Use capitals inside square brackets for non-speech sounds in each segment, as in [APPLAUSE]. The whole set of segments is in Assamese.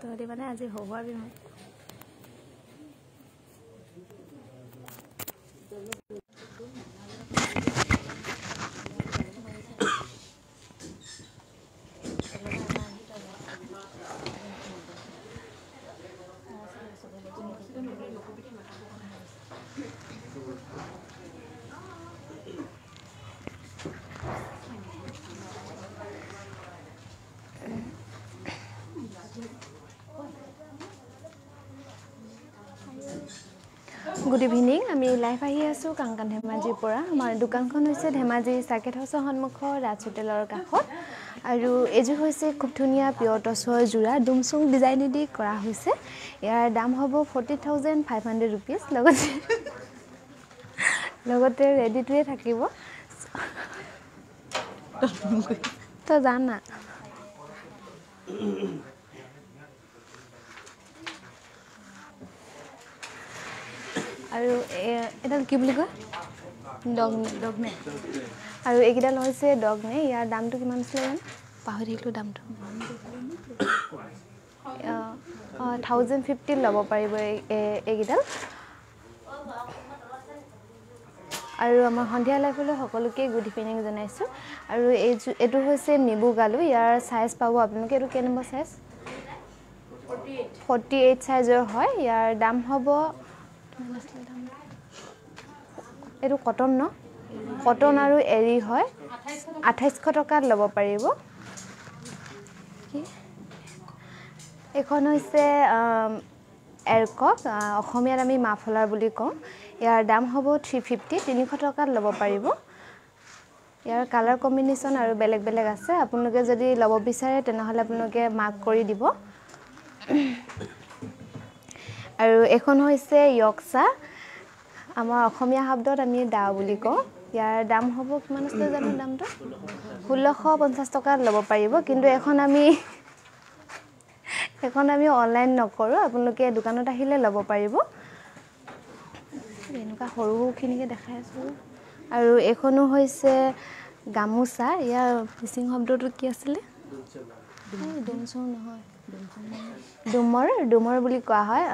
তহঁতি মানে আজি হহুৱাবি মোক গুড ইভিনিং আমি লাইভ আহি আছোঁ কাংকান ধেমাজিৰ পৰা। আমাৰ দোকানখন হৈছে ধেমাজি চাৰ্কেট হাউচৰ সন্মুখৰ ৰাজ হোটেলৰ কাষত। আৰু এইযোৰ হৈছে খুব ধুনীয়া পিয়ৰ টচৰ যোৰা। ডুমচুং ডিজাইনেদি কৰা হৈছে। ইয়াৰ দাম হ'ব forty thousand five hundred rupees লগতে লগতে ৰেডিটোৱে থাকিব। তই জানা আৰু এডাল কি বুলি কয়? ডগ ডগনে আৰু এইকেইডাল হৈছে ডগনে ইয়াৰ দামটো কিমান আছিলে জানো? পাহৰি থাকিলোঁ দামটো। থাউজেণ্ড ফিফটিত ল'ব পাৰিব এই- এই- এইকেইডাল। আৰু আমাৰ সন্ধিয়া লাইফলৈ সকলোকে গুড ইভিনিং জনাইছোঁ। আৰু এইযোৰ এইটো হৈছে মিবু গালু। ইয়াৰ চাইজ পাব আপোনালোকে এইটো কেই নম্বৰ চাইজ ফৰ্টি এইট চাইজৰ হয়। ইয়াৰ দাম হ'ব? এইটো কটন ন? কটন আৰু এৰী হয়। আঠাইছশ টকাত ল'ব পাৰিব? এইখন হৈছে এৰকক অসমীয়াত আমি মাফলাৰ বুলি কওঁ। ইয়াৰ দাম হ'ব থ্ৰী ফিফটি তিনিশ টকাত ল'ব পাৰিব। ইয়াৰ কালাৰ কম্বিনেশ্যন আৰু বেলেগ বেলেগ আছে। আপোনালোকে যদি ল'ব বিচাৰে তেনেহ'লে আপোনালোকে মাৰ্ক কৰি দিব। আৰু এইখন হৈছে য়ক্সা। আমাৰ অসমীয়া শব্দত আমি দাও বুলি কওঁ। ইয়াৰ দাম হ'ব কিমান আছিলে জানো দামটো? ষোল্লশ পঞ্চাছ টকাত ল'ব পাৰিব কিন্তু এখন আমি এখন আমি অনলাইন নকৰোঁ। আপোনালোকে দোকানত আহিলে ল'ব পাৰিব। এনেকুৱা সৰু সৰুখিনিকে দেখাই আছোঁ। আৰু এইখনো হৈছে গামোচা। ইয়াৰ মিচিং শব্দটো কি আছিলে? নহয়। ডুমৰ। ডুমৰ বুলি কোৱা হয়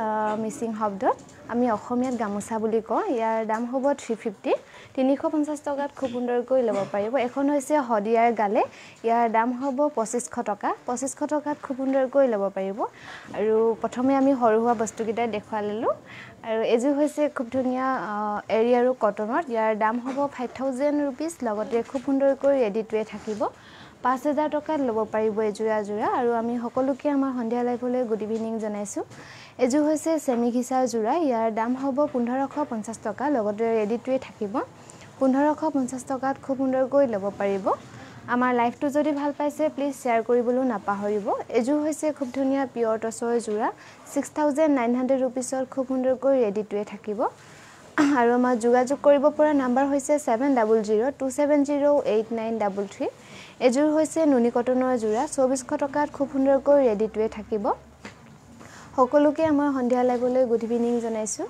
মিচিং শব্দত। আমি অসমীয়াত গামোচা বুলি কওঁ ইয়াৰ দাম হ'ব থ্ৰী ফিফটি তিনিশ পঞ্চাছ টকাত খুব সুন্দৰকৈ ল'ব পাৰিব। এখন হৈছে শদিয়াৰ গালে ইয়াৰ দাম হ'ব পঁচিছশ টকা। পঁচিছশ টকাত খুব সুন্দৰকৈ ল'ব পাৰিব। আৰু প্ৰথমে আমি সৰু সুৰা বস্তুকেইটাই দেখুৱাই ল'লোঁ। আৰু এইযোৰ হৈছে খুব ধুনীয়া এৰী আৰু কটনত। ইয়াৰ দাম হ'ব ফাইভ থাউজেণ্ড ৰুপিজ লগতে খুব সুন্দৰকৈ ৰেডিটোৱে থাকিব। পাঁচ হেজাৰ টকাত ল'ব পাৰিব এযোৰা যোৰা আৰু আমি সকলোকে আমাৰ সন্ধিয়া লাইফলৈ গুড ইভিনিং জনাইছোঁ। এযোৰ হৈছে চেমি ঘিচাৰ যোৰা। ইয়াৰ দাম হ'ব পোন্ধৰশ পঞ্চাছ টকা লগতে ৰেডিটোৱে থাকিব। পোন্ধৰশ পঞ্চাছ টকাত খুব সুন্দৰকৈ ল'ব পাৰিব। আমাৰ লাইফটো যদি ভাল পাইছে প্লিজ শ্বেয়াৰ কৰিবলৈও নাপাহৰিব। এযোৰ হৈছে খুব ধুনীয়া পিয়ৰ টচৰ যোৰা। ছিক্স থাউজেণ্ড নাইন হাণ্ড্ৰেড ৰুপিছত খুব সুন্দৰকৈ ৰেডিটোৱে থাকিব। আৰু আমাৰ যোগাযোগ কৰিব পৰা নাম্বাৰ হৈছে seven double zero' two seven zero' eight nine double three এযোৰ হৈছে নুনি কটনৰ যোৰা। চৌবিছশ টকাত খুব সুন্দৰকৈ ৰেডিটোৱে থাকিব। সকলোকে আমাৰ সন্ধিয়া লাইভলৈ গুড ইভিনিং জনাইছোঁ।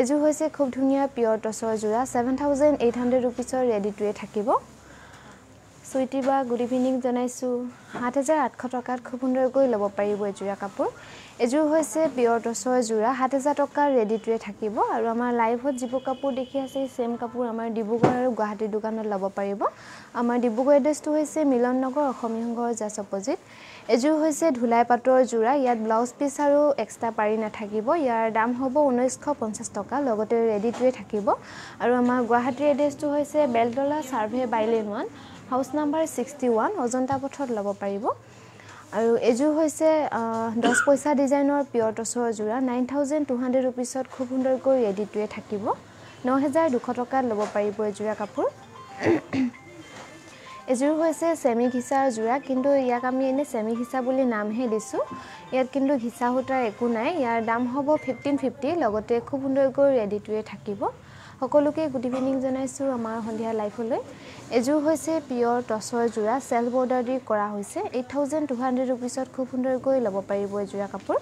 এযোৰ হৈছে খুব ধুনীয়া পিয়ৰ টচৰ যোৰা। ছেভেন থাউজেণ্ড এইট হাণ্ড্ৰেড ৰুপিছৰ ৰেডিটোৱে থাকিব। চুইটি বা গুড ইভিনিং জনাইছোঁ। সাত হেজাৰ আঠশ টকাত খুব সুন্দৰকৈ ল'ব পাৰিব এযোৰা কাপোৰ। এযোৰ হৈছে পিয়ৰ টচৰ যোৰা সাত হেজাৰ টকাৰ ৰেডিটোৱে থাকিব আৰু আমাৰ লাইভত যিবোৰ কাপোৰ দেখি আছে সেই ছেম কাপোৰ আমাৰ ডিব্ৰুগড় আৰু গুৱাহাটীৰ দোকানত ল'ব পাৰিব। আমাৰ ডিব্ৰুগড় এড্ৰেছটো হৈছে মিলন নগৰ অসমীয়া সংঘৰ জাষ্ট অপজিট। এযোৰ হৈছে ধুলাই পাটৰ যোৰা ইয়াত ব্লাউজ পিচ আৰু এক্সট্ৰা পাৰি নাথাকিব। ইয়াৰ দাম হ'ব ঊনৈছশ পঞ্চাছ টকা। লগতে ৰেডিটোৱে থাকিব। আৰু আমাৰ গুৱাহাটীৰ এড্ৰেছটো হৈছে Beltola survey bylane one house number sixty one Ajanta পথত ল'ব পাৰিব। আৰু এযোৰ হৈছে দহ পইচা ডিজাইনৰ পিয়ৰ টচৰ যোৰা নাইন থাউজেণ্ড টু হাণ্ড্ৰেড ৰুপিছত খুব সুন্দৰকৈ ৰেডিটোৱে থাকিব। ন হেজাৰ দুশ টকাত ল'ব পাৰিব এযোৰা কাপোৰ। এযোৰ হৈছে চেমি ঘিচাৰ যোৰা কিন্তু ইয়াক আমি এনেই চেমি ঘিচা বুলি নামহে দিছোঁ। ইয়াত কিন্তু ঘিচা সূতাৰ একো নাই ইয়াৰ দাম হ'ব ফিফটিন ফিফটি লগতে খুব সুন্দৰকৈ ৰেডিটোৱে থাকিব। সকলোকে গুড ইভিনিং জনাইছোঁ আমাৰ সন্ধিয়া লাইফলৈ এযোৰ হৈছে পিয়ৰ টচৰ যোৰা চেল্ফ বৰ্ডাৰ দি কৰা হৈছে। এইট থাউজেণ্ড টু হাণ্ড্ৰেড ৰুপিছত খুব সুন্দৰকৈ ল'ব পাৰিব এযোৰা কাপোৰ।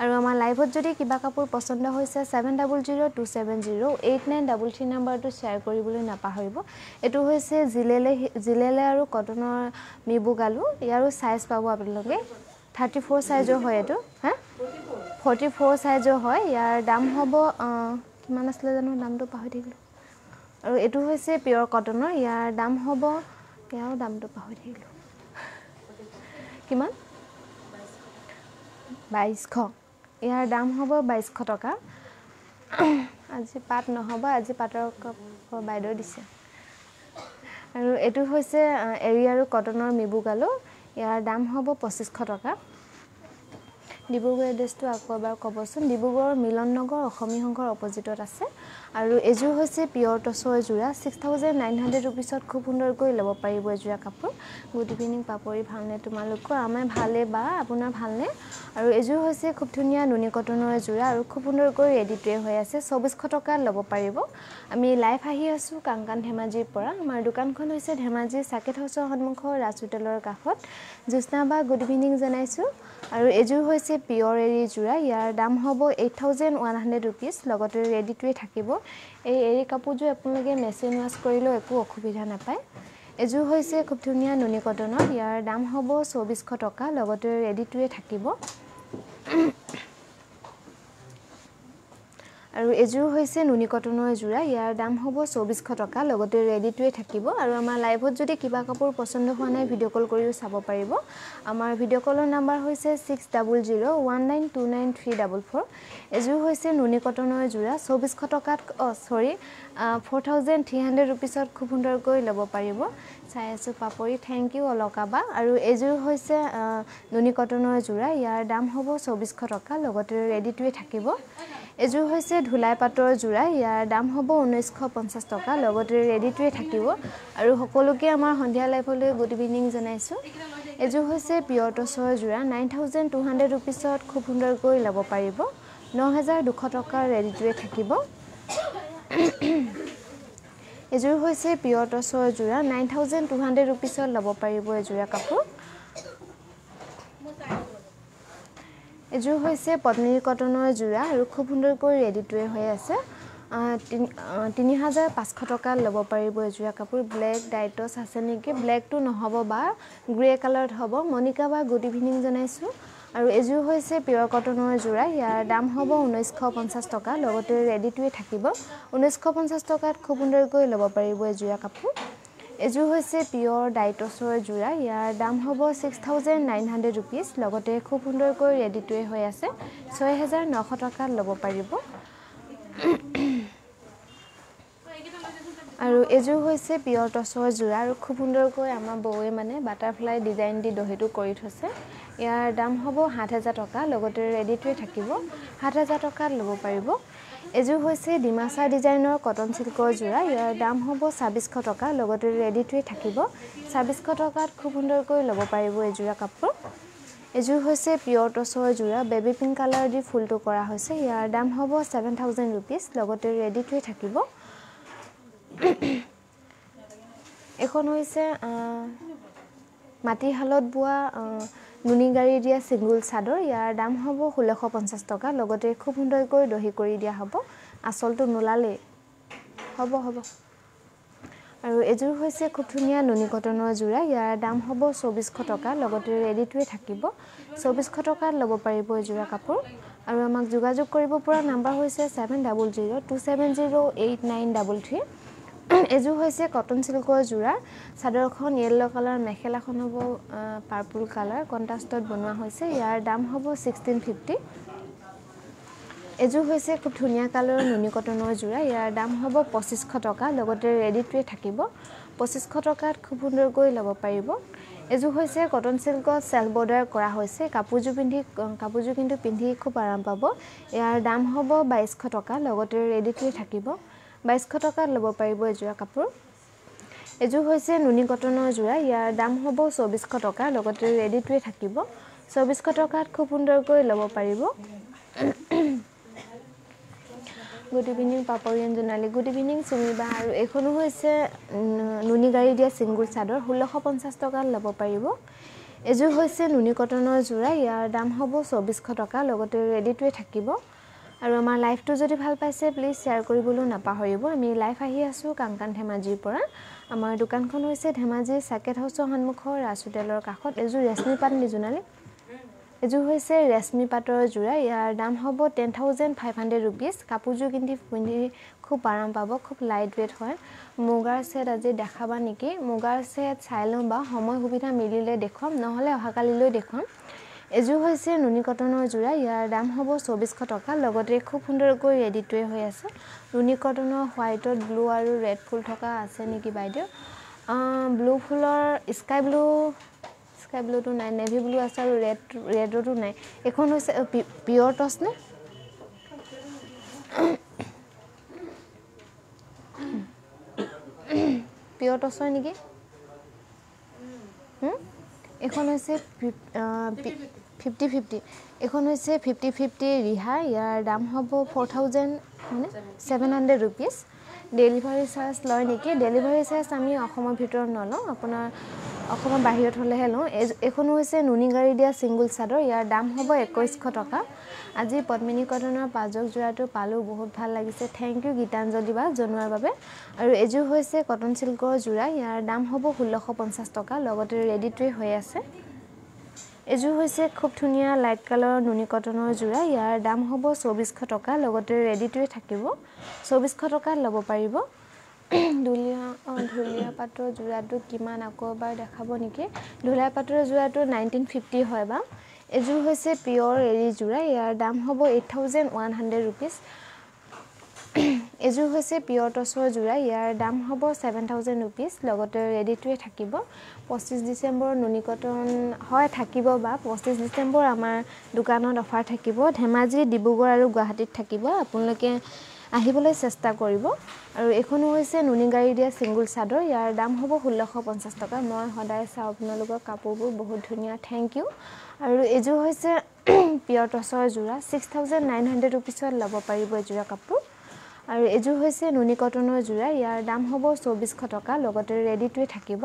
আৰু আমাৰ লাইভত যদি কিবা কাপোৰ পচন্দ হৈছে seven double zero' two seven zero' eight nine double three নাম্বাৰটো শ্বেয়াৰ কৰিবলৈ নাপাহৰিব। এইটো হৈছে জিলেলে জিলেলে আৰু কটনৰ মিবু গালু। ইয়াৰো চাইজ পাব আপোনালোকে। থাৰ্টি ফ'ৰ চাইজৰ হয় এইটো হা? ফৰ্টি ফ'ৰ চাইজৰ হয়। ইয়াৰ দাম হ'ব কিমান আছিলে জানো দামটো পাহৰি থাকিলোঁ আৰু এইটো হৈছে পিয়ৰ কটনৰ ইয়াৰ দাম হ'ব ইয়াৰো দামটো পাহৰি থাকিলোঁ কিমান? বাইছশ। ইয়াৰ দাম হ'ব বাইছশ টকা। আজি পাট নহ'ব আজি পাটৰ কাপোৰ বাইদেউ দিছে। আৰু এইটো হৈছে এৰী আৰু কটনৰ মিবু গালো। ইয়াৰ দাম হ'ব পঁচিছশ টকা। ডিব্ৰুগড় এড্ৰেছটো আকৌ এবাৰ ক'বচোন। ডিব্ৰুগড়ৰ মিলন নগৰ অসমীয়া সংঘৰ অপজিটত আছে। আৰু এযোৰ হৈছে পিয়ৰ টচৰ যোৰা। ছিক্স থাউজেণ্ড নাইন হাণ্ড্ৰেড ৰুপিছত খুব সুন্দৰকৈ ল'ব পাৰিব এযোৰা কাপোৰ। গুড ইভিনিং পাপৰি ভালনে তোমালোকৰ? আমাৰ ভালে বা আপোনাৰ ভালনে? আৰু এযোৰ হৈছে খুব ধুনীয়া নুনি কটনৰ যোৰা আৰু খুব সুন্দৰকৈ ৰেডিটোৱে হৈ আছে। চৌবিছশ টকাত ল'ব পাৰিব। আমি লাইভ আহি আছোঁ কাংকান ধেমাজিৰ পৰা। আমাৰ দোকানখন হৈছে ধেমাজিৰ চাকেট হাউচৰ সন্মুখৰ ৰাজ হোটেলৰ কাষত। জ্যোৎস্না বা গুড ইভিনিং জনাইছোঁ। আৰু এযোৰ হৈছে পিয়ৰ এৰী যোৰা ইয়াৰ দাম হ'ব eight thousand one hundred rupees লগতে ৰেডিটোৱে থাকিব। এই এৰী কাপোৰযোৰ আপোনালোকে মেচিন ৱাছ কৰিলেও একো অসুবিধা নাপায়। এযোৰ হৈছে খুব ধুনীয়া নুনি কটনৰ ইয়াৰ দাম হ'ব চৌবিছশ টকা লগতে ৰেডিটোৱে থাকিব। আৰু এযোৰ হৈছে নুনি কটনৰ যোৰা। ইয়াৰ দাম হ'ব চৌবিছশ টকা। লগতে ৰেডিটোৱে থাকিব। আৰু আমাৰ লাইভত যদি কিবা কাপোৰ পচন্দ হোৱা নাই ভিডিঅ' কল কৰিও চাব পাৰিব। আমাৰ ভিডিঅ' কলৰ নাম্বাৰ হৈছে six double zero' one nine two nine three double four. এযোৰ হৈছে নুনি কটনৰ যোৰা। চৌবিছশ টকাত অঁ sorry four thousand three hundred ৰুপিছত খুব সুন্দৰকৈ ল'ব পাৰিব। চাই আছোঁ পাপৰি। থেংক ইউ অলকা বা আৰু এযোৰ হৈছে নুনি কটনৰ যোৰা। ইয়াৰ দাম হ'ব চৌবিছশ টকা। লগতে ৰেডিটোৱে থাকিব। এযোৰ হৈছে ধুলাই পাটৰ যোৰা। ইয়াৰ দাম হ'ব ঊনৈছশ পঞ্চাছ টকা। লগতে ৰেডিটোৱে থাকিব। আৰু সকলোকে আমাৰ সন্ধিয়া লাইফলৈ গুড ইভিনিং জনাইছোঁ। এযোৰ হৈছে পিয়ৰ টচৰ যোৰা। নাইন থাউজেণ্ড টু হাণ্ড্ৰেড ৰুপিছত খুব সুন্দৰকৈ ল'ব পাৰিব। ন হেজাৰ দুশ টকাৰ ৰেডিটোৱে থাকিব। এযোৰ হৈছে পিয়ৰ টচৰ যোৰা। নাইন থাউজেণ্ড টু হাণ্ড্ৰেড ৰুপিছত ল'ব পাৰিব এযোৰা কাপোৰ। এযোৰ হৈছে পত্নী কটনৰ যোৰা আৰু খুব সুন্দৰকৈ ৰেডিটোৱে হৈ আছে। তিনি হাজাৰ পাঁচশ টকাত ল'ব পাৰিব এযোৰা কাপোৰ। ব্লেক ডাইটছ আছে নেকি? ব্লেকটো নহ'ব বা গ্ৰে কালাৰত হ'ব। মণিকা বা গুড ইভিনিং জনাইছোঁ। আৰু এযোৰ হৈছে পিয়ৰ কটনৰ যোৰা। ইয়াৰ দাম হ'ব ঊনৈছশ পঞ্চাছ টকা। লগতে ৰেডিটোৱে থাকিব। ঊনৈছশ পঞ্চাছ টকাত খুব সুন্দৰকৈ ল'ব পাৰিব এযোৰা কাপোৰ। এযোৰ হৈছে পিয়ৰ ডাইটছৰ যোৰা। ইয়াৰ দাম হ'ব six thousand nine hundred rupees. লগতে খুব সুন্দৰকৈ ৰেডিটোৱে হৈ আছে। ছয় হেজাৰ নশ টকাত ল'ব পাৰিব। আৰু এযোৰ হৈছে পিয়ৰ টচৰ যোৰা। আৰু খুব সুন্দৰকৈ আমাৰ বৌৱে মানে বাটাৰফ্লাই ডিজাইন দি দহিটো কৰি থৈছে। ইয়াৰ দাম হ'ব সাত হেজাৰ টকা। লগতে ৰেডিটোৱে থাকিব। সাত হেজাৰ টকাত ল'ব পাৰিব। এযোৰ হৈছে ডিমাচা ডিজাইনৰ কটন চিল্কৰ যোৰা। ইয়াৰ দাম হ'ব ছাব্বিছশ টকা লগতে ৰেডিটোৱে থাকিব। ছাব্বিছশ টকাত খুব সুন্দৰকৈ ল'ব পাৰিব এযোৰা কাপোৰ। এযোৰ হৈছে পিয়ৰ টচৰ যোৰা বেবী পিংক কালাৰ দি ফুলটো কৰা হৈছে। ইয়াৰ দাম হ'ব ছেভেন থাউজেণ্ড ৰুপিজ লগতে ৰেডিটোৱে থাকিব। এইখন হৈছে মাটিশালত বোৱা নুনি গাড়ী দিয়া ছিংগুল চাদৰ ইয়াৰ দাম হ'ব ষোল্লশ পঞ্চাছ টকা। লগতে খুব সুন্দৰকৈ দহি কৰি দিয়া হ'ব। আচলটো নোলালেই। হ'ব হ'ব। আৰু এযোৰ হৈছে খুব ধুনীয়া নুনি কটনৰ যোৰা। ইয়াৰ দাম হ'ব চৌবিছশ টকা। লগতে ৰেডিটোৱে থাকিব। চৌবিছশ টকাত ল'ব পাৰিব এযোৰা কাপোৰ। আৰু আমাক যোগাযোগ কৰিব পৰা নাম্বাৰ হৈছে seven double zero' two seven zero' eight nine double three [CLEARS THROAT] এযোৰ হৈছে কটন চিল্কৰ যোৰা। চাদৰখন য়েল্ল' কালাৰ মেখেলাখন হ'ব পাৰ্পুল কালাৰ কণ্ট্ৰাষ্টত বনোৱা হৈছে। ইয়াৰ দাম হ'ব ছিক্সটিন ফিফটি এযোৰ হৈছে খুব ধুনীয়া কালাৰৰ নুনি কটনৰ যোৰা। ইয়াৰ দাম হ'ব পঁচিছশ টকা। লগতে ৰেডিটোৱে থাকিব। পঁচিছশ টকাত খুব সুন্দৰকৈ ল'ব পাৰিব। এযোৰ হৈছে কটন চিল্কত চেল্ফ বৰ্ডাৰ কৰা হৈছে। কাপোৰযোৰ পিন্ধি কাপোৰযোৰ কিন্তু পিন্ধি খুব আৰাম পাব। ইয়াৰ দাম হ'ব বাইছশ টকা। লগতে ৰেডিটোৱে থাকিব। বাইছশ টকাত ল'ব পাৰিব এযোৰা কাপোৰ। এযোৰ হৈছে নুনি কটনৰ যোৰা ইয়াৰ দাম হ'ব চৌবিছশ টকা লগতে ৰেডিটোৱে থাকিব। চৌবিছশ টকাত খুব সুন্দৰকৈ ল'ব পাৰিব। গুড ইভিনিং পাপৰিয়ন জোনালী গুড ইভিনিং চুমিবা আৰু এইখনো হৈছে নুনি গাড়ী দিয়া ছিংগুল চাদৰ ষোল্লশ পঞ্চাছ টকাত ল'ব পাৰিব। এযোৰ হৈছে নুনি কটনৰ যোৰা ইয়াৰ দাম হ'ব চৌবিছশ টকা লগতে ৰেডিটোৱে থাকিব। আৰু আমাৰ লাইফটো যদি ভাল পাইছে প্লিজ শ্বেয়াৰ কৰিবলৈও নাপাহৰিব। আমি লাইভ আহি আছোঁ কাংকান ধেমাজিৰ পৰা। আমাৰ দোকানখন হৈছে ধেমাজি চাকেট হাউচৰ সন্মুখৰ ৰাজ হোটেলৰ কাষত। এযোৰ ৰেচমি পাট নিজোনালী এযোৰ হৈছে ৰেচমি পাটৰ যোৰা। ইয়াৰ দাম হ'ব ten thousand five hundred rupees কাপোৰযোৰ কিন্তু পিন্ধি খুব আৰাম পাব খুব লাইট ৱেইট হয়। মুগাৰ ছেট আজি দেখাবা নেকি? মুগাৰ ছেট চাই লওঁ বা সময় সুবিধা মিলিলে দেখুৱাম নহ'লে অহাকালিলৈ দেখুৱাম। এযোৰ হৈছে নুনি কটনৰ যোৰা। ইয়াৰ দাম হ'ব চৌবিছশ টকা। লগতে খুব সুন্দৰকৈ ৰেডিটোৱে হৈ আছে। নুনি কটনৰ হোৱাইটত ব্লু আৰু ৰেড ফুল থকা আছে নেকি বাইদেউ? ব্লু ফুলৰ স্কাই ব্লু স্কাই ব্লুটো নাই নেভি ব্লু আছে আৰু ৰেড ৰেডতো নাই। এইখন হৈছে পিয়ৰ টচ নে? পিয়ৰ টচৰ নেকি? এইখন হৈছে ফিফটি ফিফটি। এইখন হৈছে ফিফটি ফিফটি ৰিহা ইয়াৰ দাম হ'ব ফ'ৰ থাউজেণ্ড মানে seven hundred rupees delivery charge লয় নেকি? ডেলিভাৰী চাৰ্জ আমি অসমৰ ভিতৰত নলওঁ আপোনাৰ অসমৰ বাহিৰত হ'লেহে লওঁ। এইখনো হৈছে নুনি গাড়ী দিয়া ছিংগুল চাদৰ ইয়াৰ দাম হ'ব একৈছশ টকা। আজি পদ্মিনী কটনৰ পাজক যোৰাটো পালোঁ বহুত ভাল লাগিছে। থেংক ইউ গীতাঞ্জলি বা জনোৱাৰ বাবে। আৰু এযোৰ হৈছে কটন চিল্কৰ যোৰা ইয়াৰ দাম হ'ব ষোল্লশ পঞ্চাছ টকা লগতে ৰেডিটোৱে হৈ আছে। এযোৰ হৈছে খুব ধুনীয়া লাইট কালাৰৰ নুনি কটনৰ যোৰা। ইয়াৰ দাম হ'ব চৌবিছশ টকা লগতে ৰেডিটোৱে থাকিব। চৌবিছশ টকাত ল'ব পাৰিব। [CLEARS THROAT] ঢুলীয়া অঁ ঢুলীয়া পাটৰ যোৰাটো কিমান আকৌ এবাৰ দেখাব নেকি? ঢুলীয়া পাটৰ যোৰাটো নাইনটিন ফিফটি হয় বা এযোৰ হৈছে পিয়ৰ এৰী যোৰা। ইয়াৰ দাম হ'ব eight thousand one hundred rupees [CLEARS THROAT] এযোৰ হৈছে পিয়ৰ টচৰ যোৰা ইয়াৰ দাম হ'ব ছেভেন থাউজেণ্ড ৰুপিজ লগতে ৰেডিটোৱে থাকিব। পঁচিছ ডিচেম্বৰ নুনি কটন হয় থাকিব বা পঁচিছ ডিচেম্বৰ আমাৰ দোকানত অফাৰ থাকিব। ধেমাজি ডিব্ৰুগড় আৰু গুৱাহাটীত থাকিব। আপোনালোকে আহিবলৈ চেষ্টা কৰিব। আৰু এইখনো হৈছে নুনি গাড়ী দিয়া ছিংগুল চাদৰ। ইয়াৰ দাম হ'ব ষোল্লশ পঞ্চাছ টকা। মই সদায় চাওঁ আপোনালোকৰ কাপোৰবোৰ। বহুত ধুনীয়া। থেংক ইউ আৰু এইযোৰ হৈছে [CLEARS THROAT] পিয়ৰ টচৰ যোৰা। ছিক্স থাউজেণ্ড নাইন হাণ্ড্ৰেড ৰুপিছত ল'ব পাৰিব এযোৰা কাপোৰ। আৰু এযোৰ হৈছে নুনি কটনৰ যোৰা। ইয়াৰ দাম হ'ব চৌবিছশ টকা লগতে ৰেডিটোৱে থাকিব।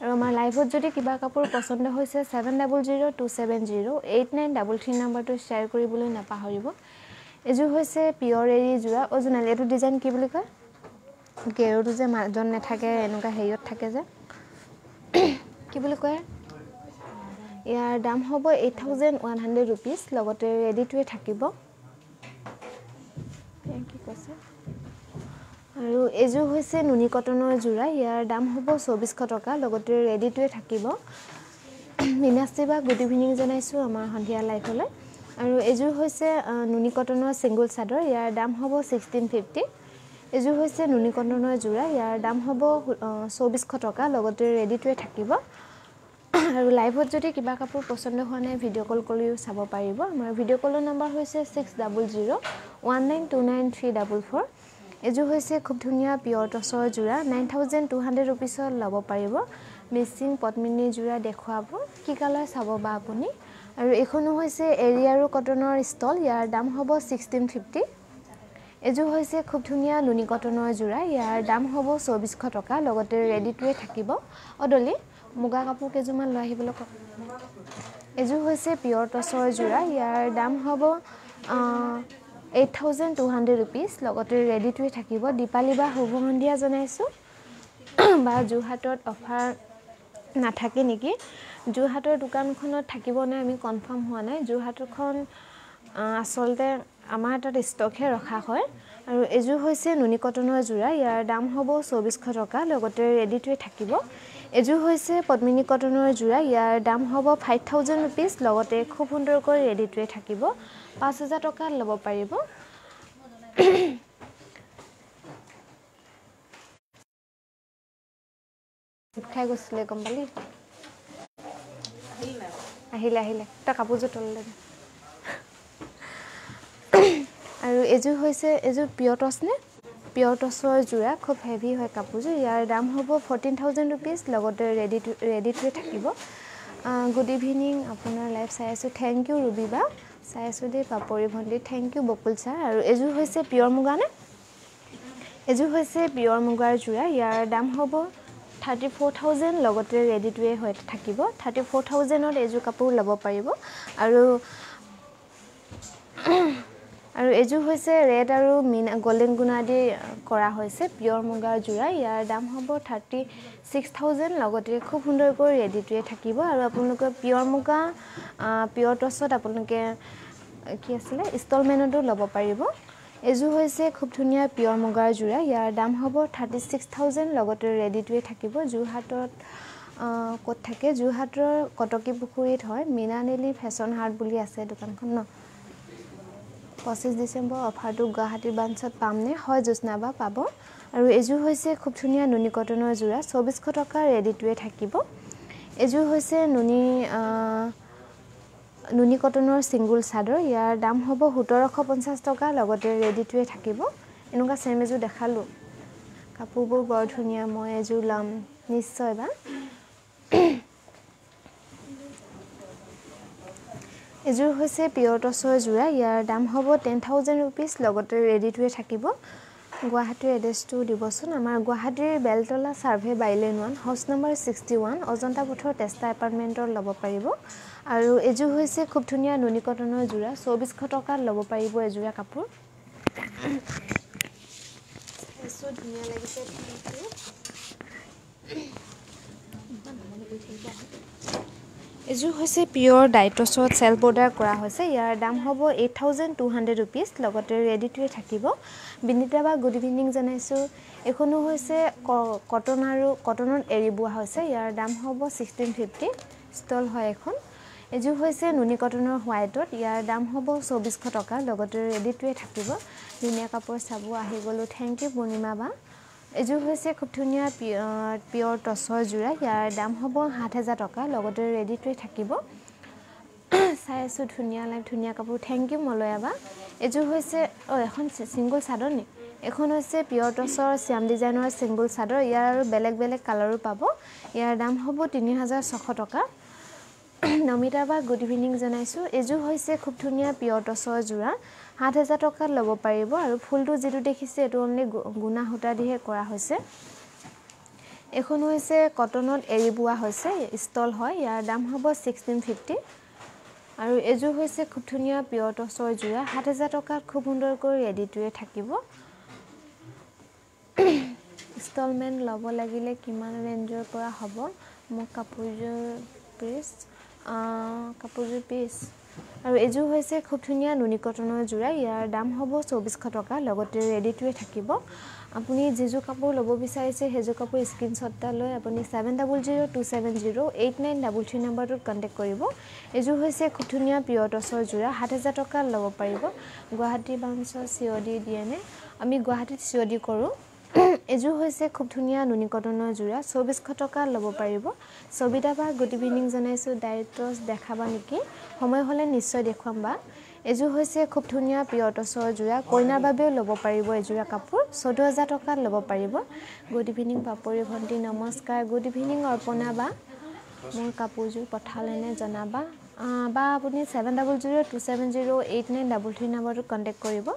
আৰু আমাৰ লাইভত যদি কিবা কাপোৰ পচন্দ হৈছে seven double zero' two seven zero' eight nine double three নাম্বাৰটো শ্বেয়াৰ কৰিবলৈ নাপাহৰিব। এযোৰ হৈছে পিয়ৰ এৰী যোৰা। অৰিজিনেল এইটো ডিজাইন কি বুলি কয়? গেৰুটো যে মাজত নাথাকে এনেকুৱা হেৰিয়ত থাকে যে। [CLEARS THROAT] কি বুলি কয়? ইয়াৰ দাম হ'ব eight thousand one hundred rupees লগতে ৰেডিটোৱে থাকিব। কি কৈছে। আৰু এযোৰ হৈছে নুনি কটনৰ যোৰা। ইয়াৰ দাম হ'ব চৌবিছশ টকা লগতে ৰেডিটোৱে থাকিব। মিনাশ্ৰী বা গুড ইভিনিং জনাইছোঁ আমাৰ সন্ধিয়া লাইফলৈ আৰু এযোৰ হৈছে নুনি কটনৰ ছিংগুল চাদৰ। ইয়াৰ দাম হ'ব ছিক্সটিন ফিফটি এযোৰ হৈছে নুনি কটনৰ যোৰা। ইয়াৰ দাম হ'ব চৌবিছশ টকা লগতে ৰেডিটোৱে থাকিব। আৰু লাইভত যদি কিবা কাপোৰ পচন্দ হোৱা নাই ভিডিঅ' কল কৰিও চাব পাৰিব। আমাৰ ভিডিঅ' কলৰ নম্বৰ হৈছে six double zero' one nine two nine three double four এযোৰ হৈছে খুব ধুনীয়া পিয়ৰ টচৰ যোৰা। নাইন থাউজেণ্ড টু হাণ্ড্ৰেড ৰুপিছত ল'ব পাৰিব। মিচিং পদ্মিনী যোৰা দেখুৱাব। কি কালাৰ চাব বা আপুনি? আৰু এইখনো হৈছে এৰী আৰু কটনৰ ষ্টল। ইয়াৰ দাম হ'ব ছিক্সটিন ফিফটি এযোৰ হৈছে খুব ধুনীয়া নুনি কটনৰ যোৰা। ইয়াৰ দাম হ'ব চৌবিছশ টকা। লগতে ৰেডিটোৱে থাকিব। অদলি মুগা কাপোৰ কেইযোৰমান লৈ আহিবলৈ কওক। এযোৰ হৈছে পিয়ৰ টচৰ যোৰা। ইয়াৰ দাম হ'ব eight thousand two hundred rupees লগতে ৰেডিটোৱে থাকিব। দীপালী বা শুভ সন্ধিয়া জনাইছোঁ। বা যোৰহাটত অফাৰ নাথাকে নেকি? যোৰহাটৰ দোকানখনত থাকিব নাই আমি কনফাৰ্ম হোৱা নাই। যোৰহাটৰখন আচলতে আমাৰ তাত ষ্টকহে ৰখা হয়। আৰু এযোৰ হৈছে নুনি কটনৰ যোৰা। ইয়াৰ দাম হ'ব চৌবিছশ টকা লগতে ৰেডিটোৱে থাকিব। এযোৰ হৈছে পদ্মিনী কটনৰ যোৰা। ইয়াৰ দাম হ'ব ফাইভ থাউজেণ্ড ৰুপিজ লগতে খুব সুন্দৰকৈ ৰেডিটোৱে থাকিব। পাঁচ হাজাৰ টকাত ল'ব পাৰিব। খাই গৈছিলে গম পালি? আহিলে আহিলে। তই কাপোৰযোৰ তললৈ আৰু এযোৰ হৈছে এযোৰ পিয়ৰ টচ নে? পিয়ৰ টচৰ যোৰা খুব হেভি হয় কাপোৰযোৰ ইয়াৰ দাম হ'ব ফৰ্টিন থাউজেণ্ড ৰুপিজ লগতে ৰেডি টু ৰেডিটোৱে থাকিব। গুড ইভিনিং আপোনাৰ লাইভ চাই আছোঁ। থেংক ইউ ৰুবি বা। চাই আছোঁ দেই পাপৰি ভণ্টি। Thank you Bakul sir. আৰু এযোৰ হৈছে পিয়ৰ মুগা নে? এযোৰ হৈছে পিয়ৰ মুগাৰ যোৰা। ইয়াৰ দাম হ'ব থাৰ্টি ফ'ৰ থাউজেণ্ড লগতে ৰেডি টু ৱে হৈ থাকিব। থাৰ্টি ফ'ৰ থাউজেণ্ডত এইযোৰ কাপোৰ ল'ব পাৰিব। আৰু আৰু এইযোৰ হৈছে ৰেড আৰু মিনা গল্ডেন গুণা দি কৰা হৈছে। পিয়ৰ মুগাৰ যোৰা। ইয়াৰ দাম হ'ব থাৰ্টি ছিক্স থাউজেণ্ড লগতে খুব সুন্দৰকৈ ৰেডি টু ৱে থাকিব। আৰু আপোনালোকে পিয়ৰ মুগা পিয়ৰ টচত আপোনালোকে কি আছিলে? ইনষ্টলমেণ্টতো ল'ব পাৰিব। এইযোৰ হৈছে খুব ধুনীয়া পিয়ৰ মুগাৰ যোৰা। ইয়াৰ দাম হ'ব থাৰ্টি ছিক্স থাউজেণ্ড লগতে ৰেডি টু ৱে থাকিব যোৰহাটত ক'ত থাকে? যোৰহাটৰ কটকী পুখুৰীত হয়। মীনানেলি ফেশ্বন হাৰ্ট বুলি আছে দোকানখন ন? পঁচিছ ডিচেম্বৰ অফাৰটো গুৱাহাটী ব্ৰাঞ্চত পামনে? হয় জ্যোৎস্না বা পাব। আৰু এইযোৰ হৈছে খুব ধুনীয়া নুনি কটনৰ যোৰা চৌবিছশ টকা ৰেডি টু ৱে থাকিব। এইযোৰ হৈছে নুনি নুনি কটনৰ ছিংগুল চাদৰ ইয়াৰ দাম হ'ব সোতৰশ পঞ্চাছ টকা লগতে ৰেডি টু ৱে থাকিব। এনেকুৱা ছেম এযোৰ দেখালোঁ। কাপোৰবোৰ বৰ ধুনীয়া মই এযোৰ ল'ম নিশ্চয় বা। এযোৰ হৈছে পিয়ৰ টচৰ যোৰা ইয়াৰ দাম হ'ব টেন থাউজেণ্ড ৰুপিজ লগতে ৰেডি টু ৱে থাকিব। গুৱাহাটীৰ এড্ৰেছটো দিবচোন আমাৰ গুৱাহাটীৰ Beltola survey bylane one house number sixty one Ajanta পথৰ টেষ্টা এপাৰ্টমেণ্টত ল'ব পাৰিব। আৰু এযোৰ হৈছে খুব ধুনীয়া নুনি কটনৰ যোৰা চৌবিছশ টকাত ল'ব পাৰিব এযোৰা কাপোৰ। ধুনীয়া লাগিছে। এযোৰ হৈছে পিয়ৰ ডাইটছত চেল্ফ বৰ্ডাৰ কৰা হৈছে। ইয়াৰ দাম হ'ব eight thousand two hundred rupees লগতে ৰেডি টুৱে থাকিব। বিনীতা বা গুড ইভিনিং জনাইছোঁ। এইখনো হৈছে কটন আৰু কটনত এৰি বোৱা হৈছে। ইয়াৰ দাম হ'ব ছিক্সটিন ফিফটি ষ্টল হয় এখন। এযোৰ হৈছে নুনি কটনৰ হোৱাইটত। ইয়াৰ দাম হ'ব চৌবিছশ টকা লগতে ৰেডি টুৱে থাকিব। ধুনীয়া কাপোৰ চাব আহি গ'লোঁ। থেংক ইউ পূৰ্ণিমা বা। এযোৰ হৈছে খুব ধুনীয়া পিয়ৰ টচৰ যোৰা। ইয়াৰ দাম হ'ব সাত হেজাৰ টকা। লগতে ৰেডি টুৱে থাকিব। [CLEARS THROAT] চাই আছোঁ ধুনীয়া লাইভ ধুনীয়া কাপোৰ। থেংক ইউ মলয়া বা এযোৰ হৈছে অঁ এখন ছিংগুল চাদৰ নি এখন হৈছে পিয়ৰ টচৰ শ্যাম ডিজাইনৰ ছিংগুল চাদৰ। ইয়াৰ আৰু বেলেগ বেলেগ কালাৰো পাব। ইয়াৰ দাম হ'ব তিনি হাজাৰ ছশ টকা। [CLEARS THROAT] নমিতা বা গুড ইভিনিং জনাইছোঁ। এইযোৰ হৈছে খুব ধুনীয়া পিয়ৰ টচৰ যোৰা। সাত হেজাৰ টকাত ল'ব পাৰিব আৰু ফুলটো যিটো দেখিছে এইটো অনলি গুণা সূতা দিহে কৰা হৈছে। এইখন হৈছে কটনত এৰি বোৱা হৈছে ষ্টল হয় ইয়াৰ দাম হ'ব ছিক্সটিন ফিফটি। আৰু এইযোৰ হৈছে খুব ধুনীয়া পিয়ৰ টচৰ যোৰা সাত হেজাৰ টকাত খুব সুন্দৰকৈ ৰেডি টুৱে থাকিব। ইনষ্টলমেণ্ট ল'ব লাগিলে কিমান ৰেঞ্জৰ পৰা হ'ব? মোক কাপোৰযোৰ পিচ কাপোৰযোৰ পিচ আৰু এইযোৰ হৈছে খুব ধুনীয়া নুনি কটনৰ যোৰা ইয়াৰ দাম হ'ব চৌবিছশ টকা লগতে ৰেডি টুৱে থাকিব। আপুনি যিযোৰ কাপোৰ ল'ব বিচাৰিছে সেইযোৰ কাপোৰ স্ক্ৰীণশ্বট লৈ আপুনি seven double zero' two seven zero' eight nine double three নাম্বাৰটোত কণ্টেক্ট কৰিব। এইযোৰ হৈছে খুব ধুনীয়া পিয়ৰ টচৰ যোৰা সাত হেজাৰ টকাত ল'ব পাৰিব। গুৱাহাটী ব্ৰাঞ্চৰ চি অ' ডি দিয়ে নে? আমি গুৱাহাটীত চি অ' ডি কৰোঁ। এযোৰ হৈছে খুব ধুনীয়া নুনি কটনৰ যোৰা। চৌবিছশ টকা ল'ব পাৰিব। ছবিতা বা গুড ইভিনিং জনাইছোঁ ডাইৰেক্ট টচ দেখাবা নেকি? সময় হ'লে নিশ্চয় দেখুৱাম বা। এযোৰ হৈছে খুব ধুনীয়া পিয়ৰ টচৰ যোৰা। কইনাৰ বাবেও ল'ব পাৰিব এযোৰা কাপোৰ। চৈধ্য হাজাৰ টকাত ল'ব পাৰিব। গুড ইভিনিং পাপৰি ভণ্টি নমস্কাৰ। গুড ইভিনিং অৰ্পণা বা মোৰ কাপোৰযোৰ পঠালেনে জনাবা। বা আপুনি seven double zero' two seven zero' eight nine double three নাম্বাৰটোত কণ্টেক্ট কৰিব।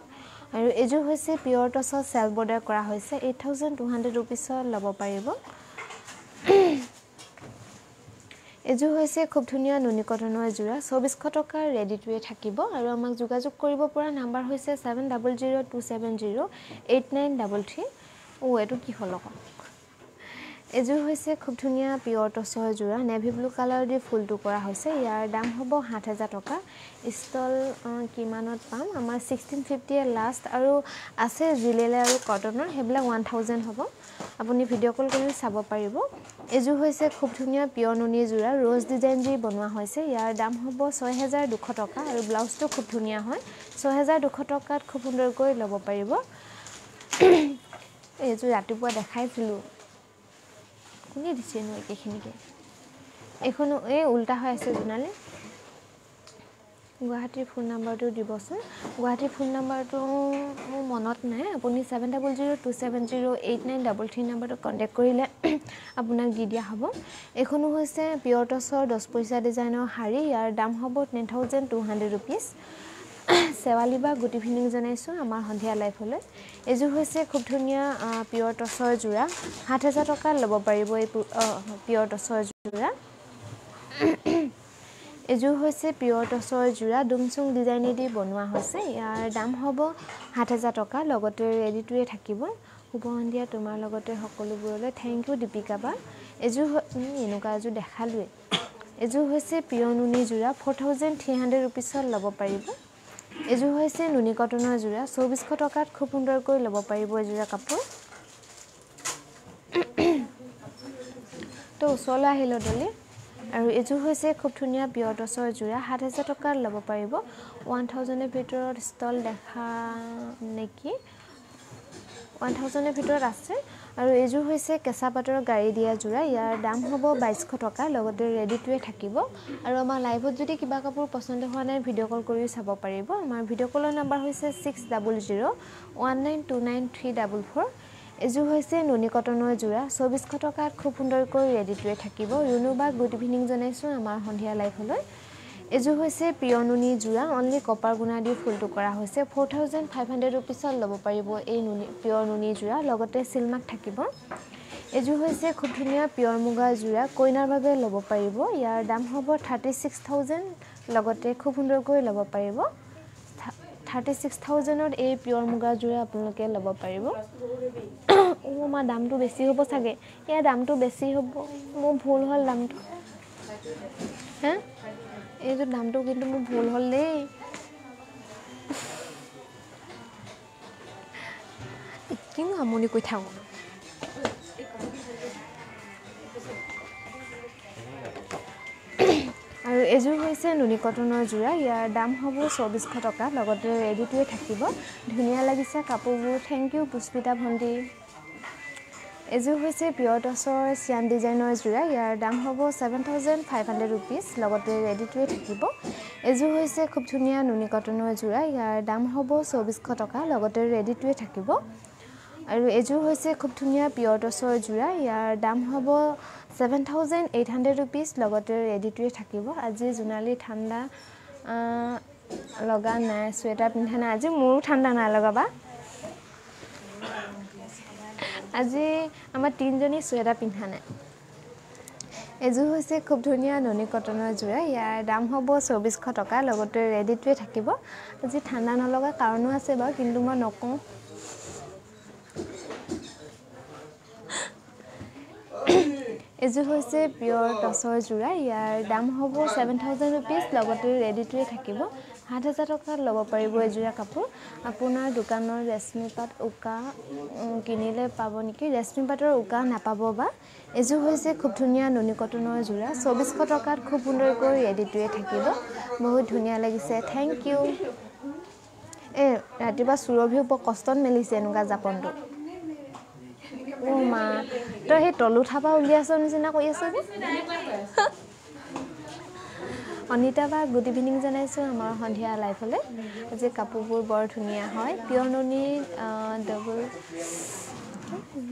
আৰু এইযোৰ হৈছে পিয়ৰ টচত চেল্ফ বৰ্ডাৰ কৰা হৈছে এইট থাউজেণ্ড টু হাণ্ড্ৰেড ৰুপিছত ল'ব পাৰিব। এইযোৰ হৈছে খুব ধুনীয়া নুনি কটনৰ যোৰা চৌবিছশ টকাৰ ৰেডি টুৱে থাকিব আৰু আমাক যোগাযোগ কৰিব পৰা নাম্বাৰ হৈছে seven double zero' two seven zero' eight nine double three অ' এইটো কি হ'ল আকৌ এযোৰ হৈছে খুব ধুনীয়া পিয়ৰ টচৰ যোৰা। নেভি ব্লু কালাৰ দি ফুলটো কৰা হৈছে। ইয়াৰ দাম হ'ব সাত হেজাৰ টকা। ষ্টল কিমানত পাম? আমাৰ ছিক্সটিন ফিফটিয়ে লাষ্ট। আৰু আছে জিলেলে আৰু কটনৰ। সেইবিলাক ওৱান থাউজেণ্ড হ'ব। আপুনি ভিডিঅ' কল কৰি চাব পাৰিব। এইযোৰ হৈছে খুব ধুনীয়া পিয়ৰ নুনি যোৰা। ৰ'জ ডিজাইন দি বনোৱা হৈছে। ইয়াৰ দাম হ'ব ছয় হেজাৰ দুশ টকা। আৰু ব্লাউজটো খুব ধুনীয়া হয়। ছয় হেজাৰ দুশ টকাত খুব সুন্দৰকৈ ল'ব পাৰিব। [CLEARS THROAT] এইযোৰ ৰাতিপুৱা দেখাইছিলোঁ কোনে দিছেনো একেখিনিকে। এইখনো এই উল্টা হৈ আছে জোনালী। গুৱাহাটীৰ ফোন নাম্বাৰটো দিবচোন। গুৱাহাটীৰ ফোন নাম্বাৰটো মোৰ মনত নাই। আপুনি seven double zero' two seven zero' eight nine double three নাম্বাৰটোত কণ্টেক্ট কৰিলে [CLEARS THROAT] আপোনাক দি দিয়া হ'ব। এইখনো হৈছে পিয়ৰ টচৰ দহ পইচা ডিজাইনৰ শাৰী ইয়াৰ দাম হ'ব ten thousand two hundred rupees Sewali বা গুড ইভিনিং জনাইছোঁ আমাৰ সন্ধিয়া লাইফলৈ এইযোৰ হৈছে খুব ধুনীয়া পিয়ৰ টচৰ যোৰা। সাত হাজাৰ টকাত ল'ব পাৰিব এই পিয়ৰ টচৰ যোৰা। এইযোৰ হৈছে পিয়ৰ টচৰ যোৰা। ডুমচুং ডিজাইনেদি বনোৱা হৈছে। ইয়াৰ দাম হ'ব সাত হাজাৰ টকা। লগতে ৰেডিটোৱে থাকিব। শুভ সন্ধিয়া তোমাৰ লগতে সকলোবোৰলৈ। থেংক ইউ দীপিকা বা। এযোৰ এনেকুৱা এযোৰ দেখালোৱেই। এযোৰ হৈছে পিয়ৰ নুনি যোৰা। ফ'ৰ থাউজেণ্ড থ্ৰী হাণ্ড্ৰেড ৰুপিছত ল'ব পাৰিব। এযোৰ হৈছে নুনি কটনৰ যোৰা। চৌবিছশ টকাত খুব সুন্দৰকৈ ল'ব পাৰিব এযোৰা কাপোৰ। তো ওচৰলৈ আহিলোঁ দলি আৰু এযোৰ হৈছে খুব ধুনীয়া পিয়ৰ টচৰ যোৰা। সাত হাজাৰ টকাত ল'ব পাৰিব। ওৱান থাউজেণ্ডৰ ভিতৰত ষ্টল দেখা নেকি? ওৱান থাউজেণ্ডৰ ভিতৰত আছে। আৰু এইযোৰ হৈছে কেঁচা পাতৰ গাড়ী দিয়া যোৰা। ইয়াৰ দাম হ'ব বাইছশ টকা লগতে ৰেডিটোৱে থাকিব। আৰু আমাৰ লাইভত যদি কিবা কাপোৰ পচন্দ হোৱা নাই ভিডিঅ' কল কৰিও চাব পাৰিব। আমাৰ ভিডিঅ' কলৰ নাম্বাৰ হৈছে six double zero' one nine two nine three double four. এযোৰ হৈছে নুনি কটনৰ যোৰা। চৌবিছশ টকাত খুব সুন্দৰকৈ ৰেডিটোৱে থাকিব। ৰুণু বা গুড ইভিনিং জনাইছোঁ আমাৰ সন্ধিয়া লাইফলৈ এযোৰ হৈছে পিয়ৰ নুনি যোৰা অনলি কপাৰ গুণা দি ফুলটো কৰা হৈছে। ফ'ৰ থাউজেণ্ড ফাইভ হাণ্ড্ৰেড ৰুপিছত ল'ব পাৰিব এই নুনি পিয়ৰ নুনি যোৰা লগতে চিলমাক থাকিব। এযোৰ হৈছে খুব ধুনীয়া পিয়ৰ মুগা যোৰা কইনাৰ বাবে ল'ব পাৰিব। ইয়াৰ দাম হ'ব থাৰ্টি ছিক্স থাউজেণ্ড লগতে খুব সুন্দৰকৈ ল'ব পাৰিব। থাৰ্টি ছিক্স থাউজেণ্ডত এই পিয়ৰ মুগা যোৰা আপোনালোকে ল'ব পাৰিব। [COUGHS] অঁ আমাৰ দামটো বেছি হ'ব চাগে। ইয়াৰ দামটো বেছি হ'ব মোৰ ভুল হ'ল দামটো। হে? এইযোৰ দামটো কিন্তু মোৰ ভুল হ'ল দেই। কিনো আমনি কৰি থাকোঁ। আৰু এযোৰ হৈছে নুনি কটনৰ যোৰা। ইয়াৰ দাম হ'ব চৌবিছশ টকা। লগতে ৰেডিটোৱে থাকিব। ধুনীয়া লাগিছে কাপোৰবোৰ। থেংক ইউ পুষ্পিতা ভণ্টি। এযোৰ হৈছে পিয়ৰ টচৰ চিয়ান ডিজাইনৰ যোৰা। ইয়াৰ দাম হ'ব seven thousand five hundred rupees লগতে ৰেডিটোৱে থাকিব। এযোৰ হৈছে খুব ধুনীয়া নুনি কটনৰ যোৰা। ইয়াৰ দাম হ'ব চৌবিছশ টকা লগতে ৰেডিটোৱে থাকিব। আৰু এযোৰ হৈছে খুব ধুনীয়া পিয়ৰ টচৰ যোৰা। ইয়াৰ দাম হ'ব seven thousand eight hundred rupees লগতে ৰেডিটোৱে থাকিব। আজি জোনালী ঠাণ্ডা লগা নাই চুৱেটাৰ পিন্ধা নাই। আজি মোৰো ঠাণ্ডা নাই লগাবা। আজি আমাৰ তিনিজনী চুৱেটাৰ পিন্ধা নাই। এযোৰ হৈছে খুব ধুনীয়া নুনি কটনৰ যোৰা ইয়াৰ দাম হ'ব চৌবিছশ টকা লগতে ৰেডিটোৱে থাকিব। আজি ঠাণ্ডা নলগা কাৰণো আছে বাৰু কিন্তু মই নকওঁ। এযোৰ হৈছে পিয়ৰ টচৰ যোৰা ইয়াৰ দাম হ'ব ছেভেন থাউজেণ্ড ৰুপিজ লগতে ৰেডিটোৱে থাকিব। সাত হাজাৰ টকাত ল'ব পাৰিব এযোৰা কাপোৰ। আপোনাৰ দোকানৰ ৰেচমি পাট উকা কিনিলে পাব নেকি? ৰেচমি পাটৰ উকা নাপাব বা? এযোৰ হৈছে খুব ধুনীয়া নুনি কটনৰ যোৰা। চৌবিছশ টকাত খুব সুন্দৰকৈ ৰেডিটোৱে থাকিব। বহুত ধুনীয়া লাগিছে। থেংক ইউ এই ৰাতিপুৱা চুৰভিও বৰ কষ্টত মেলিছে এনেকুৱা জাপনটো। অ' মা তই সেই তলুঠাৰ পৰা উলিয়াইছ নিচিনা কৰি আছ যে। অনিতা বা গুড ইভিনিং জনাইছোঁ আমাৰ সন্ধিয়া লাইফলৈ আজি কাপোৰবোৰ বৰ ধুনীয়া হয়। পিয়ৰ নুনি ডবল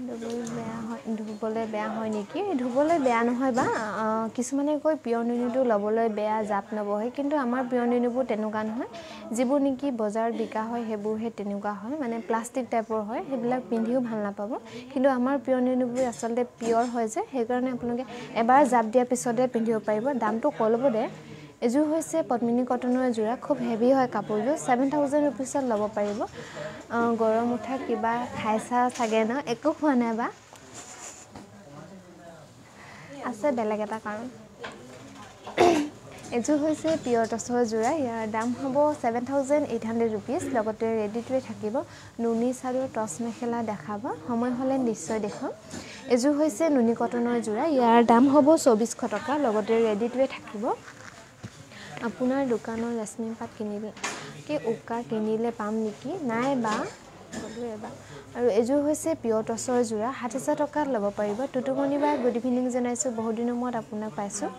ডবল বেয়া হয় ধুবলৈ বেয়া হয় নেকি? ধুবলৈ বেয়া নহয় বা। কিছুমানে কয় পিয়ৰ নুনিটো ল'বলৈ বেয়া জাপ নবহে কিন্তু আমাৰ পিয়ৰ নুনিবোৰ তেনেকুৱা নহয়। যিবোৰ নেকি বজাৰত বিকা হয় সেইবোৰহে তেনেকুৱা হয়। মানে প্লাষ্টিক টাইপৰ হয় সেইবিলাক পিন্ধিও ভাল নাপাব। কিন্তু আমাৰ পিয়ৰ নুনিবোৰ আচলতে পিয়ৰ হয় যে সেইকাৰণে আপোনালোকে এবাৰ জাপ দিয়াৰ পিছতে পিন্ধিব পাৰিব। দামটো কৈ ল'ব দে। এযোৰ হৈছে পদ্মিনী কটনৰ যোৰা খুব হেভি হয় কাপোৰযোৰ। ছেভেন থাউজেণ্ড ৰুপিছত ল'ব পাৰিব। গৰম উঠা কিবা খাইছা চাগে ন? একো খোৱা নাই বা? আছে বেলেগ এটা কাৰণ। এযোৰ হৈছে পিয়ৰ টচৰ যোৰা। ইয়াৰ দাম হ'ব seven thousand eight hundred rupees লগতে ৰেডিটোৱে থাকিব। নুনি চাদৰ টচ মেখেলা দেখাব। সময় হ'লে নিশ্চয় দেখুৱাম। এযোৰ হৈছে নুনি কটনৰ যোৰা। ইয়াৰ দাম হ'ব চৌবিছশ টকা। লগতে ৰেডিটোৱে থাকিব। আপোনাৰ দোকানৰ ৰেচমি পাত কিনিলে উকা কিনিলে পাম নেকি? নাই বা ক'লোঁ এবাৰ। আৰু এযোৰ হৈছে পিয়ৰ টচৰ যোৰা সাত হাজাৰ টকাত ল'ব পাৰিব। টুটুমণি বা গুড ইভিনিং জনাইছোঁ বহুত দিনৰ মূৰত আপোনাক পাইছোঁ।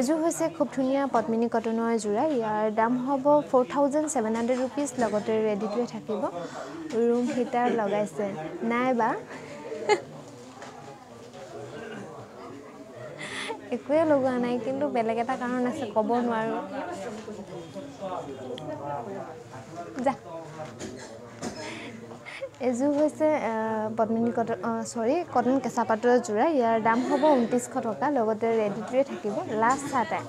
এযোৰ হৈছে খুব ধুনীয়া পদ্মিনী কটনৰ যোৰা ইয়াৰ দাম হ'ব four thousand seven hundred rupees লগতে ৰেডিটোৱে থাকিব। ৰুম হিটাৰ লগাইছে। নাই বা। একোৱে লগোৱা নাই কিন্তু বেলেগ এটা কাৰণ আছে ক'ব নোৱাৰোঁ। যা। এযোৰ হৈছে পদ্মিনী কটন চৰি কটন কেঁচা পাটৰ যোৰা। ইয়াৰ দাম হ'ব ঊনত্ৰিছশ টকা লগতে ৰেডিটোৱে থাকিব লাষ্ট চাটা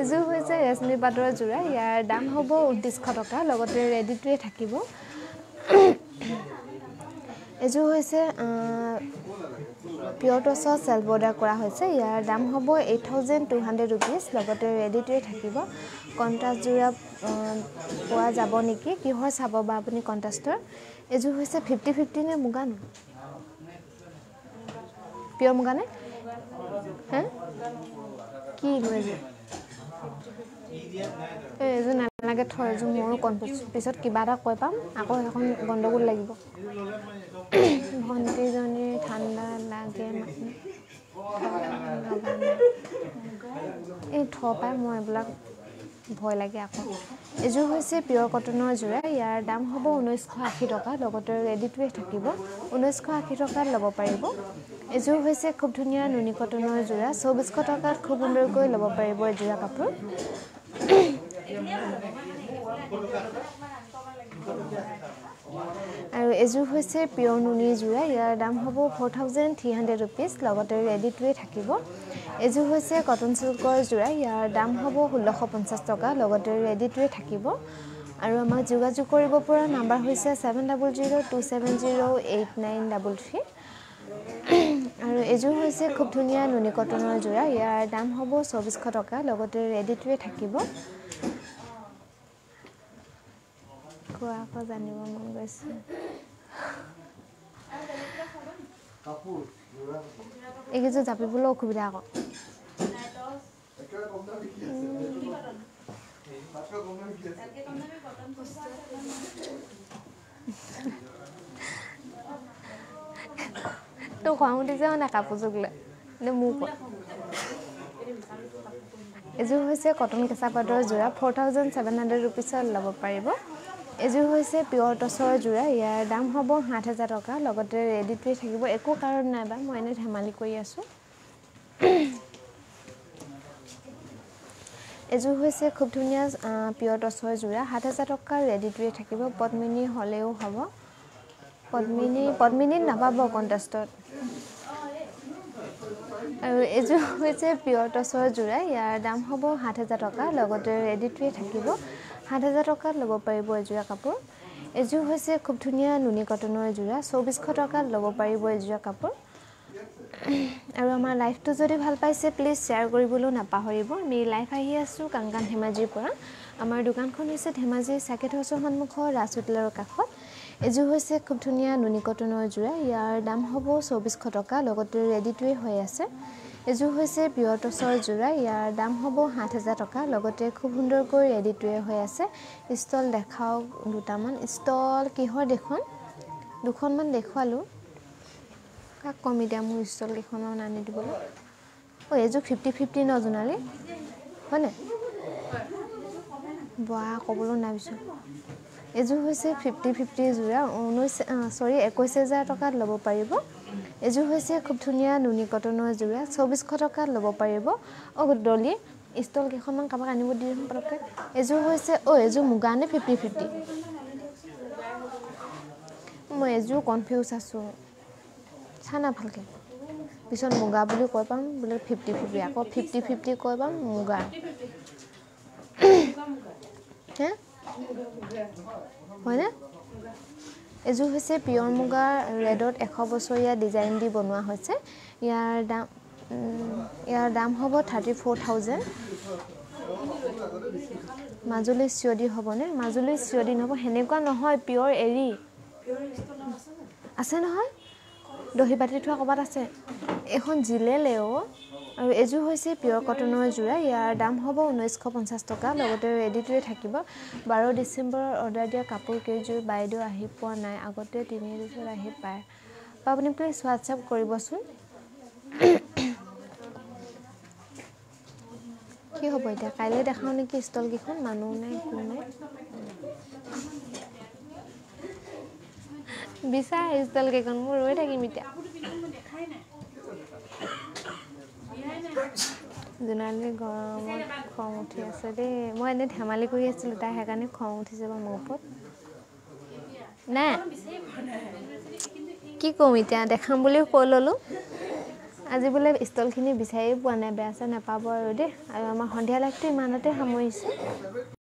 এযোৰ হৈছে ৰেচমি পাটৰ যোৰা ইয়াৰ দাম হ'ব ঊনত্ৰিছশ টকা লগতে ৰেডিটোৱে থাকিব। এযোৰ হৈছে পিয়ৰ টচৰ চেল্ফ বৰ্ডাৰ কৰা হৈছে। ইয়াৰ দাম হ'ব eight thousand two hundred rupees. লগতে ৰেডিটোৱে থাকিব। কণ্ট্ৰাষ্ট যোৰা আহ, পোৱা যাব নেকি? কিহৰ চাব বা আপুনি কণ্ট্ৰাষ্টৰ? এযোৰ হৈছে ফিফটি ফিফটি নে মুগা নো পিয়ৰ মুগা নে হে? কি এযোৰ এই এযোৰ নালাগে থৈ এযোৰ মোৰো কনফিউজ পিছত কিবা এটা কৈ পাম আকৌ সেইখন গণ্ডগোল লাগিব। ভণ্টিজনীৰ ঠাণ্ডা লাগে এই থ পাই মই এইবিলাক ভয় লাগে আকৌ। এযোৰ হৈছে পিয়ৰ কটনৰ যোৰা ইয়াৰ দাম হ'ব ঊনৈছশ আশী টকা লগতে ৰেডিটোৱে থাকিব ঊনৈছশ আশী টকাত ল'ব পাৰিব। এযোৰ হৈছে খুব ধুনীয়া নুনি কটনৰ যোৰা চৌবিছশ টকাত খুব সুন্দৰকৈ ল'ব পাৰিব এযোৰা কাপোৰ। আৰু এযোৰ হৈছে পিয়ৰ নুনিৰ যোৰা। ইয়াৰ দাম হ'ব four thousand three hundred rupees লগতে ৰেডিটোৱে থাকিব। এযোৰ হৈছে কটন চিল্কৰ যোৰা। ইয়াৰ দাম হ'ব ষোল্লশ পঞ্চাছ টকা। লগতে ৰেডিটোৱে থাকিব। আৰু আমাক যোগাযোগ কৰিব পৰা নাম্বাৰ হৈছে seven double zero' two seven zero' eight nine double three আৰু এযোৰ হৈছে খুব ধুনীয়া নুনি কটনৰ যোৰা। ইয়াৰ দাম হ'ব চৌবিছশ টকা লগতে ৰেডিটোৱে থাকিব। কোৱা আকৌ জানিব মন গৈছে। এইকেইযোৰ জাপিবলৈ অসুবিধা আকৌ। তোৰ খং উঠিছে মানে কাপোৰযোৰ লৈ নে মোৰ কোৱা এযোৰ হৈছে কটন কেঁচা পাটৰ যোৰা ফ'ৰ থাউজেণ্ড ছেভেন হাণ্ড্ৰেড ৰুপিছত ল'ব পাৰিব। এযোৰ হৈছে পিয়ৰ টচৰ যোৰা ইয়াৰ দাম হ'ব সাত হাজাৰ টকা। লগতে ৰেডিটোৱে থাকিব একো কাৰণ নাই বা মই এনেই ধেমালি কৰি আছোঁ। [CLEARS THROAT] এযোৰ হৈছে খুব ধুনীয়া পিয়ৰ টচৰ যোৰা সাত হাজাৰ টকাৰ ৰেডিটোৱে থাকিব। পদ্মিনী হ'লেও হ'ব। পদ্মিনী পদ্মিনীত নাপাব কণ্টেষ্টত আৰু এযোৰ হৈছে পিয়ৰ টচৰ যোৰা ইয়াৰ দাম হ'ব সাত হাজাৰ টকা লগতে ৰেডিটোৱে থাকিব। সাত হাজাৰ টকাত ল'ব পাৰিব এযোৰা কাপোৰ। এযোৰ হৈছে খুব ধুনীয়া নুনি কটনৰ যোৰা চৌবিছশ টকাত ল'ব পাৰিব এযোৰা কাপোৰ। আৰু আমাৰ লাইফটো যদি ভাল পাইছে প্লিজ শ্বেয়াৰ কৰিবলৈও নাপাহৰিব। আমি লাইভ আহি আছোঁ কাংকান ধেমাজিৰ পৰা। আমাৰ দোকানখন হৈছে ধেমাজিৰ চাকেট হাউচৰ সন্মুখৰ ৰাজ হোটেলৰ কাষত। এযোৰ হৈছে খুব ধুনীয়া নুনি কটনৰ যোৰা। ইয়াৰ দাম হ'ব চৌবিছশ টকা লগতে ৰেডিটোৱে হৈ আছে। এযোৰ হৈছে পিয়ৰ টচৰ যোৰা। ইয়াৰ দাম হ'ব সাত হাজাৰ টকা লগতে খুব সুন্দৰকৈ ৰেডিটোৱে হৈ আছে। ষ্টল দেখাওক দুটামান। ষ্টল কিহৰ দেখোন? দুখনমান দেখুৱালোঁ। কাক কম এতিয়া মোৰ ষ্টল কেইখনত আনি দিবলৈ? অঁ এইযোৰ ফিফটি ফিফটি ন জোনালী? হয়নে? বৰা ক'বলৈ নাই বিচৰা এযোৰ হৈছে ফিফটি ফিফটি যোৰা ঊনৈছ চৰি একৈছ হেজাৰ টকাত ল'ব পাৰিব। এযোৰ হৈছে খুব ধুনীয়া নুনি কটনৰ যোৰা চৌবিছশ টকাত ল'ব পাৰিব। অঁ ডলি ষ্টল কেইখনমান কাৰোবাক আনিব দি দিম পটককৈ। এযোৰ হৈছে অঁ এযোৰ মুগা নে ফিফটি ফিফটি মই এযোৰ কনফিউজ আছোঁ। চা না ভালকৈ। পিছত মুগা বুলি কৈ পাম বোলে ফিফটি ফিফটি আকৌ ফিফটি ফিফটি কৈ পাম মুগা। হে? হয়নে? এযোৰ হৈছে পিয়ৰ মুগা ৰেডত এশ বছৰীয়া ডিজাইন দি বনোৱা হৈছে। ইয়াৰ দাম ইয়াৰ দাম হ'ব থাৰ্টি ফ'ৰ থাউজেণ্ড মাজুলীৰ চিঞদি হ'বনে? মাজুলীৰ চিঞদি নহ'ব সেনেকুৱা নহয় পিয়ৰ এৰী। আছে নহয়? দহি বাতি থোৱা ক'ৰবাত আছে। এইখন জিলেলেও আৰু এযোৰ হৈছে পিয়ৰ কটনৰ যোৰা। ইয়াৰ দাম হ'ব ঊনৈছশ পঞ্চাছ টকা। লগতে ৰেডিটোৱে থাকিব। বাৰ ডিচেম্বৰৰ অৰ্ডাৰ দিয়া কাপোৰ কেইযোৰ বাইদেউ আহি পোৱা নাই। আগতে তিনি বছৰ আহি পায়। বা আপুনি প্লিজ হোৱাটছএপ কৰিবচোন। কি হ'ব এতিয়া? কাইলৈ দেখাওঁ নেকি ষ্টলকেইখন মানুহ নাই একো নাই। বিচাৰ ষ্টল কেইখন। মই ৰৈ থাকিম এতিয়া। জোনালী গৰমত খং উঠি আছে দেই। মই এনেই ধেমালি কৰি আছিলোঁ তাই সেইকাৰণে খং উঠিছে বাৰু মোৰ ওপৰত। নাই কি ক'ম এতিয়া? দেখাম বুলিও কৈ ল'লোঁ। আজি বোলে ষ্টলখিনি বিচাৰিয়ে পোৱা নাই বেয়া চেয়া নাপাব আৰু দেই। আৰু আমাৰ সন্ধিয়া লাইফটো ইমানতে সামৰিছোঁ।